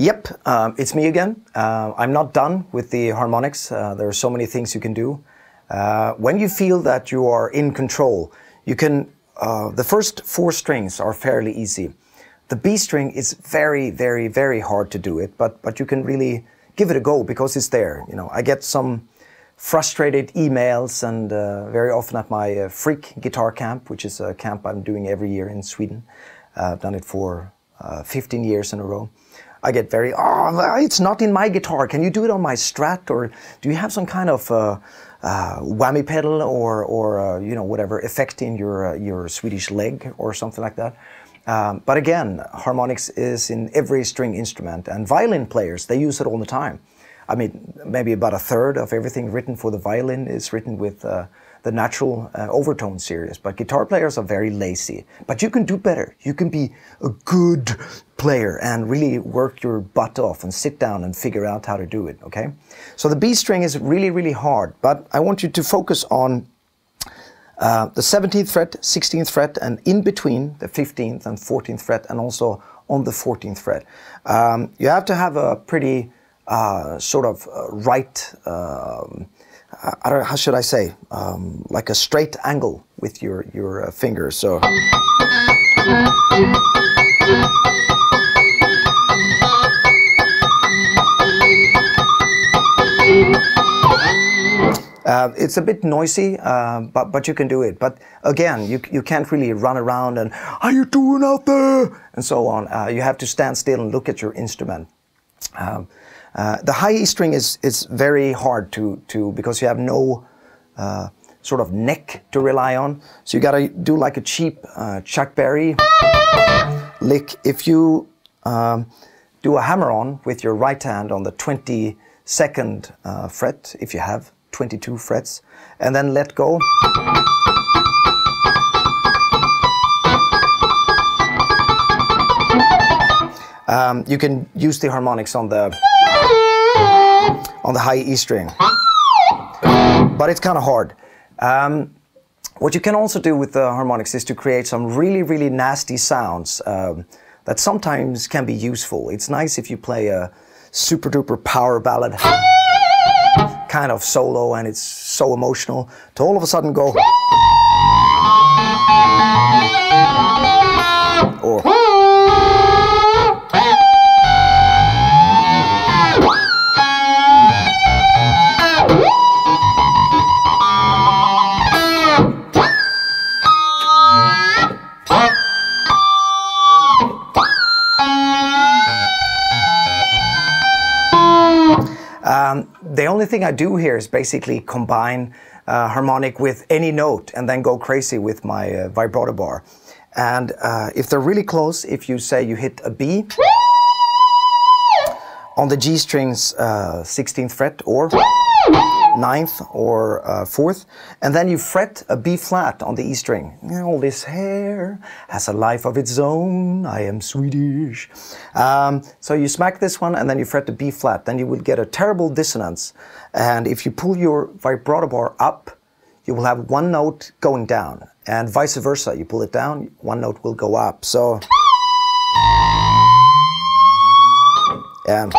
Yep, um, it's me again. Uh, I'm not done with the harmonics. Uh, there are so many things you can do. Uh, when you feel that you are in control, you can. Uh, the first four strings are fairly easy. The B string is very, very, very hard to do it, but but you can really give it a go because it's there. You know, I get some frustrated emails, and uh, very often at my uh, Freak Guitar Camp, which is a camp I'm doing every year in Sweden. I've done it for 15 years in a row. I get very, oh, it's not in my guitar. Can you do it on my Strat? Or do you have some kind of uh, uh, whammy pedal or, or uh, you know, whatever effect in your, uh, your Swedish leg or something like that? Um, but again, harmonics is in every string instrument, and violin players, they use it all the time. I mean, maybe about a third of everything written for the violin is written with uh, the natural uh, overtone series. But guitar players are very lazy. But you can do better. You can be a good player and really work your butt off and sit down and figure out how to do it, okay? So the B string is really, really hard, but I want you to focus on uh, the 17th fret, 16th fret, and in between the 15th and 14th fret, and also on the 14th fret. Um, you have to have a pretty uh, sort of uh, right, um, I don't, how should I say, um, like a straight angle with your, your uh, fingers. So. Uh, it's a bit noisy, uh, but but you can do it. But again, you you can't really run around and "How you doing out there?" and so on. Uh, you have to stand still and look at your instrument. Um, uh, the high E string is is very hard to to because you have no uh, sort of neck to rely on. So you got to do like a cheap uh, Chuck Berry lick. If you um, do a hammer on with your right hand on the 22nd fret, if you have 22 frets, and then let go. Um, you can use the harmonics on the on the high E string, but it's kind of hard. Um, what you can also do with the harmonics is to create some really, really nasty sounds um, that sometimes can be useful. It's nice if you play a super duper power ballad kind of solo and it's so emotional to all of a sudden go or the only thing I do here is basically combine uh, harmonic with any note and then go crazy with my uh, vibrato bar. And uh, if they're really close, if you say you hit a B on the G strings 16th uh, fret or ninth or uh, fourth, and then you fret a B flat on the E string. All this hair has a life of its own. I am Swedish. Um, so you smack this one, and then you fret the B flat. Then you will get a terrible dissonance. And if you pull your vibrato bar up, you will have one note going down, and vice versa. You pull it down, one note will go up. So. And.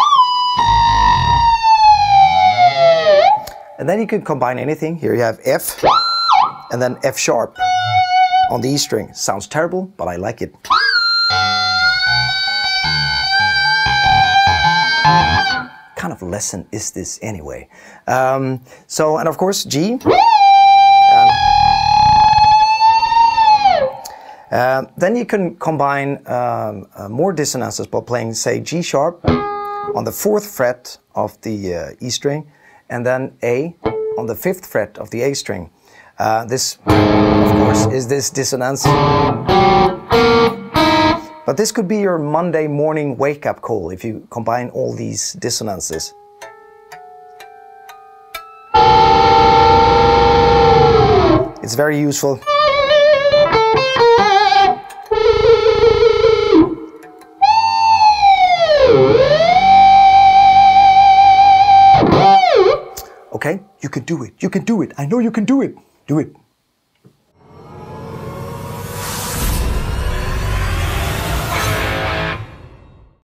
Then you can combine anything. Here you have F and then F sharp on the E string. Sounds terrible, but I like it. kind of lesson is this anyway? Um, so, and of course, G. Um, uh, then you can combine um, uh, more dissonances by playing, say, G sharp on the fourth fret of the uh, E string, and then A on the fifth fret of the A string. Uh, this, of course, is this dissonance. But this could be your Monday morning wake-up call if you combine all these dissonances. It's very useful. You can do it. You can do it. I know you can do it. Do it.